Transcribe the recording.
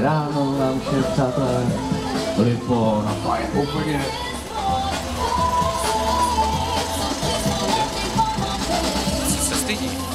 Ráno vám všem přátelé, Lipo na je úplně. Se stydí.